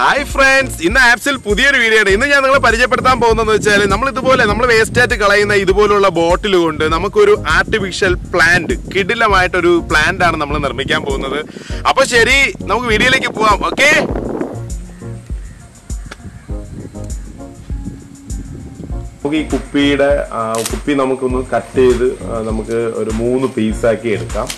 Hi friends ഇന്ന് ആപ്സിൽ പുതിയൊരു video ആണ്. ഇന്ന് ഞാൻ നിങ്ങളെ പരിചയപ്പെടുത്താൻ പോകുന്നതെന്ന് വെച്ചാൽ നമ്മൾ ഇതുപോലെ നമ്മൾ വേസ്റ്റ് ആയിട്ട് കളയുന്ന ഇതുപോലുള്ള ബോട്ടിൽ കൊണ്ട് നമുക്കൊരു ആർട്ടിഫിഷ്യൽ പ്ലാന്റ് കിടിലമായിട്ടൊരു പ്ലാന്റ് ആണ് നമ്മൾ നിർമ്മിക്കാൻ പോകുന്നത്. അപ്പൊ ശരി നമുക്ക് വീഡിയോയിലേക്ക് പോവാം. ഓക്കെ നമുക്ക് ഈ കുപ്പിയുടെ കുപ്പി നമുക്കൊന്ന് കട്ട് ചെയ്ത് നമുക്ക് ഒരു മൂന്ന് പീസാക്കി എടുക്കാം.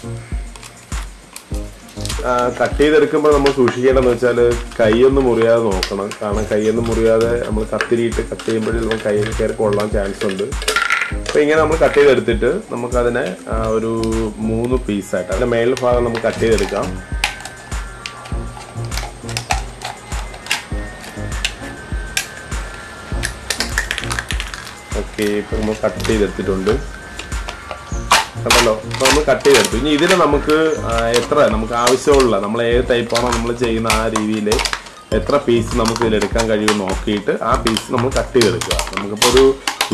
കട്ട് ചെയ്തെടുക്കുമ്പോൾ നമ്മൾ സൂക്ഷിക്കേണ്ടതെന്ന് വെച്ചാൽ കൈയൊന്നും മുറിയാതെ നോക്കണം. കാരണം കൈയൊന്നും മുറിയാതെ നമ്മൾ കത്തിരിയിട്ട് കട്ട് ചെയ്യുമ്പോഴേ നമ്മൾ കയ്യിൽ കയറി കൊള്ളാൻ ചാൻസ് ഉണ്ട്. അപ്പോൾ ഇങ്ങനെ നമ്മൾ കട്ട് ചെയ്തെടുത്തിട്ട് നമുക്കതിനെ ഒരു മൂന്ന് പീസായിട്ട് അതിന്റെ മേളിൽ ഭാഗം നമുക്ക് കട്ട് ചെയ്തെടുക്കാം. ഓക്കെ ഇപ്പം നമ്മൾ കട്ട് ചെയ്തെടുത്തിട്ടുണ്ട്. കണ്ടല്ലോ? അപ്പൊ നമ്മൾ കട്ട് ചെയ്തെടുത്തു. ഇനി ഇതിന് നമുക്ക് എത്ര നമുക്ക് ആവശ്യമുള്ള നമ്മൾ ഏത് ടൈപ്പാണോ നമ്മൾ ചെയ്യുന്ന ആ രീതിയിൽ എത്ര പീസ് നമുക്ക് ഇതിലെടുക്കാൻ കഴിയുമെന്ന് നോക്കിയിട്ട് ആ പീസ് നമ്മൾ കട്ട് ചെയ്തെടുക്കുക. നമുക്കിപ്പോൾ ഒരു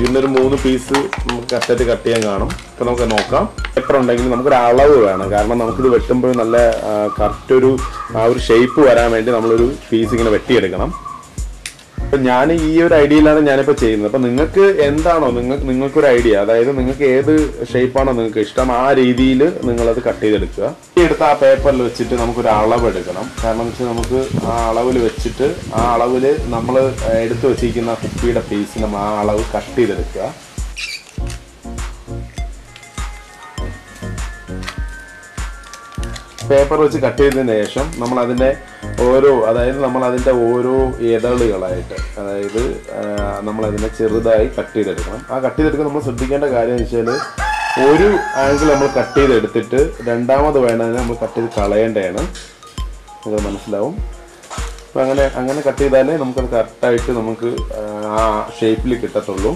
ഇതിനൊരു മൂന്ന് പീസ് നമുക്ക് കട്ടായിട്ട് കട്ട് ചെയ്യാൻ കാണും. ഇപ്പൊ നമുക്ക് നോക്കാം. എത്ര ഉണ്ടെങ്കിലും നമുക്കൊരു അളവ് വേണം. കാരണം നമുക്കിത് വെട്ടുമ്പോൾ നല്ല കറക്റ്റ് ഒരു ആ ഒരു ഷേപ്പ് വരാൻ വേണ്ടി നമ്മളൊരു പീസ് ഇങ്ങനെ വെട്ടിയെടുക്കണം. ഞാൻ ഈ ഒരു ഐഡിയയിലാണ് ഞാനിപ്പോ ചെയ്യുന്നത്. അപ്പൊ നിങ്ങൾക്ക് എന്താണോ നിങ്ങൾക്ക് നിങ്ങൾക്കൊരു ഐഡിയ അതായത് നിങ്ങൾക്ക് ഏത് ഷേപ്പാണോ നിങ്ങൾക്ക് ഇഷ്ടം ആ രീതിയിൽ നിങ്ങൾ അത് കട്ട് ചെയ്തെടുക്കുക എടുത്ത ആ പേപ്പറിൽ വെച്ചിട്ട് നമുക്കൊരു അളവ് എടുക്കണം. കാരണം വെച്ചാൽ നമുക്ക് ആ അളവിൽ വെച്ചിട്ട് ആ അളവിൽ നമ്മൾ എടുത്തു വെച്ചിരിക്കുന്ന കുപ്പിയുടെ പീസ് ആ അളവ് കട്ട് ചെയ്തെടുക്കുക. പേപ്പർ വെച്ച് കട്ട് ചെയ്തതിന് ശേഷം നമ്മൾ അതിന്റെ ഓരോ അതായത് നമ്മൾ അതിന്റെ ഓരോ ഇതളുകളായിട്ട് അതായത് നമ്മൾ അതിനെ ചെറുതായി കട്ട് ചെയ്തെടുക്കണം. ആ കട്ട് ചെയ്തെടുക്കാൻ നമ്മൾ ശ്രദ്ധിക്കേണ്ട കാര്യം എന്ന് വെച്ചാൽ ഒരു ആംഗിൾ നമ്മൾ കട്ട് ചെയ്തെടുത്തിട്ട് രണ്ടാമത് വേണ്ടതിനെ നമ്മൾ കട്ട് ചെയ്ത് കളയേണ്ടതാണ്. അത് മനസ്സിലാവും? അപ്പം അങ്ങനെ അങ്ങനെ കട്ട് ചെയ്താലേ നമുക്കത് കറക്റ്റായിട്ട് നമുക്ക് ആ ഷേപ്പിൽ കിട്ടത്തുള്ളൂ.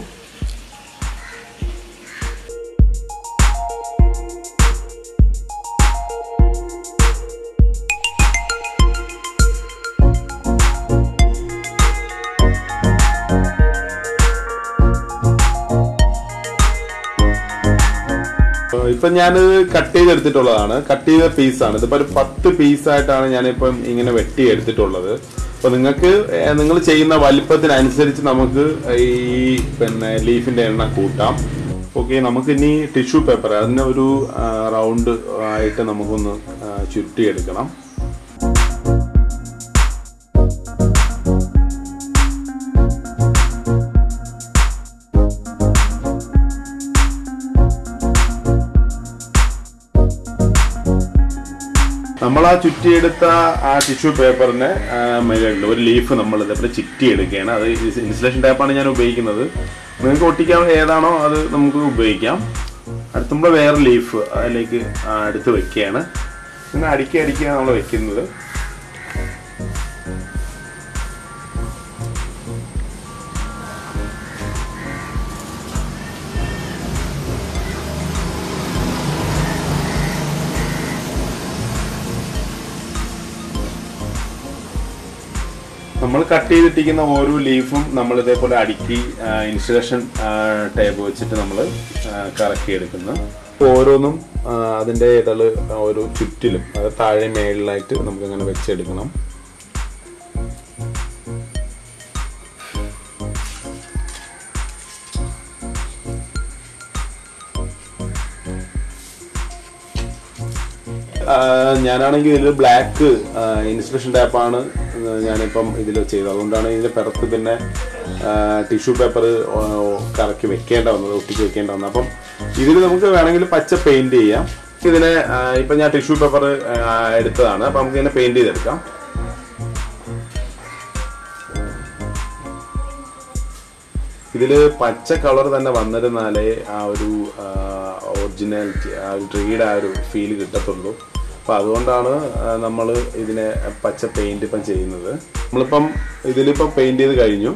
ഇപ്പൊ ഞാനിത് കട്ട് ചെയ്തെടുത്തിട്ടുള്ളതാണ് കട്ട് ചെയ്ത പീസാണ് ഇതിപ്പോ ഒരു പത്ത് പീസായിട്ടാണ് ഞാനിപ്പം ഇങ്ങനെ വെട്ടി എടുത്തിട്ടുള്ളത്. അപ്പൊ നിങ്ങൾക്ക് നിങ്ങൾ ചെയ്യുന്ന വലിപ്പത്തിനനുസരിച്ച് നമുക്ക് ഈ പിന്നെ ലീഫിന്റെ എണ്ണ കൂട്ടാം. ഓക്കെ നമുക്ക് ഇനി ടിഷ്യൂ പേപ്പർ അതിനെ ഒരു റൗണ്ട് ആയിട്ട് നമുക്കൊന്ന് ചുരുട്ടിയെടുക്കണം നമ്മൾ ആ ചുറ്റിയെടുത്ത ആ ടിഷ്യൂ പേപ്പറിനെ മുകളിൽ ഒരു ലീഫ് നമ്മൾ ഇതേപോലെ ചിറ്റി എടുക്കുകയാണ് അത് ഇൻസുലേഷൻ ടാപ്പാണ് ഞാൻ ഉപയോഗിക്കുന്നത്. നിങ്ങൾക്ക് ഒട്ടിക്കാൻ ഏതാണോ അത് നമുക്ക് ഉപയോഗിക്കാം. അടുത്തുമ്പോൾ വേറെ ലീഫ് അതിലേക്ക് എടുത്ത് വെക്കുകയാണ്. ഇങ്ങനെ അടുക്കി അടിക്കുകയാണ് നമ്മൾ വെക്കുന്നത്. നമ്മൾ കട്ട് ചെയ്തിട്ടിരിക്കുന്ന ഓരോ ലീഫും നമ്മൾ ഇതേപോലെ അടുക്കി ഇൻസുലേഷൻ ടേപ്പ് വെച്ചിട്ട് നമ്മൾ കറക്കി എടുക്കുന്നു ഓരോന്നും അതിന്റെ ഇതൾ ഓരോ ചുറ്റിലും അത് താഴെ മേളിലായിട്ട് നമുക്ക് അങ്ങനെ വെച്ചെടുക്കണം ഞാനാണെങ്കിൽ ഇതിൽ ബ്ലാക്ക് ഇൻസുലേഷൻ ടാപ്പാണ് ഞാനിപ്പം ഇതിൽ ചെയ്തത്. അതുകൊണ്ടാണ് ഇതിന്റെ പിറത്ത് പിന്നെ ടിഷ്യൂ പേപ്പർ കറക്കി വെക്കേണ്ട വന്നത് ഒട്ടിച്ച് വെക്കേണ്ട വന്നത്. അപ്പം ഇതിൽ നമുക്ക് വേണമെങ്കിൽ പച്ച പെയിന്റ് ചെയ്യാം. ഇതിനെ ഇപ്പം ഞാൻ ടിഷ്യൂ പേപ്പർ എടുത്തതാണ്. അപ്പം നമുക്ക് ഇതിനെ പെയിന്റ് ചെയ്തെടുക്കാം. ഇതിൽ പച്ച കളർ തന്നെ വന്നിരുന്നാലേ ആ ഒരു ഒറിജിനാലിറ്റി ആ ഒരു ട്രീയുടെ ആ ഒരു ഫീൽ കിട്ടത്തുള്ളൂ. അപ്പൊ അതുകൊണ്ടാണ് നമ്മൾ ഇതിനെ പച്ച പെയിന്റ് ഇപ്പം ചെയ്യുന്നത്. നമ്മളിപ്പം ഇതിലിപ്പം പെയിന്റ് ചെയ്ത് കഴിഞ്ഞു.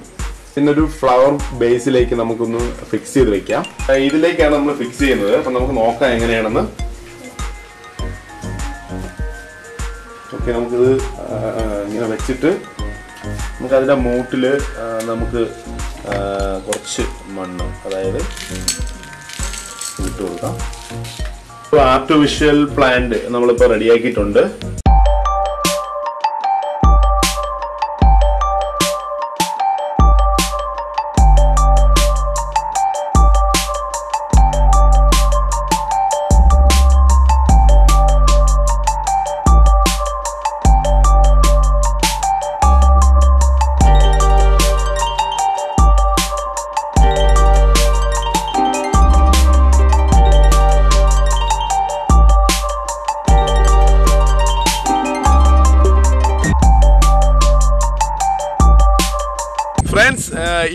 പിന്നെ ഒരു ഫ്ലവർ ബേസിലേക്ക് നമുക്കൊന്ന് ഫിക്സ് ചെയ്ത് വെക്കാം. ഇതിലേക്കാണ് നമ്മൾ ഫിക്സ് ചെയ്യുന്നത്. അപ്പം നമുക്ക് നോക്കാം എങ്ങനെയാണെന്ന്. ഓക്കെ നമുക്കിത് ഇങ്ങനെ വെച്ചിട്ട് നമുക്ക് മൂട്ടിൽ നമുക്ക് കുറച്ച് മണ്ണ് അതായത് ഇട്ട് കൊടുക്കാം. ആർട്ടിഫിഷ്യൽ പ്ലാന്റ് നമ്മളിപ്പോൾ റെഡിയാക്കിയിട്ടുണ്ട്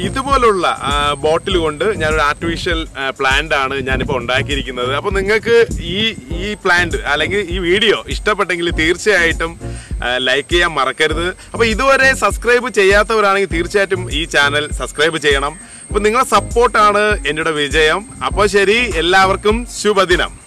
ഇതുപോലുള്ള ബോട്ടിൽ കൊണ്ട് ഞാനൊരു ആർട്ടിഫിഷ്യൽ പ്ലാന്റ് ആണ് ഞാനിപ്പോൾ ഉണ്ടാക്കിയിരിക്കുന്നത്. അപ്പോൾ നിങ്ങൾക്ക് ഈ ഈ പ്ലാന്റ് അല്ലെങ്കിൽ ഈ വീഡിയോ ഇഷ്ടപ്പെട്ടെങ്കിൽ തീർച്ചയായിട്ടും ലൈക്ക് ചെയ്യാൻ മറക്കരുത്. അപ്പോൾ ഇതുവരെ സബ്സ്ക്രൈബ് ചെയ്യാത്തവരാണെങ്കിൽ തീർച്ചയായിട്ടും ഈ ചാനൽ സബ്സ്ക്രൈബ് ചെയ്യണം. അപ്പോൾ നിങ്ങളെ സപ്പോർട്ടാണ് എന്റെ വിജയം. അപ്പോൾ ശരി എല്ലാവർക്കും ശുഭദിനം.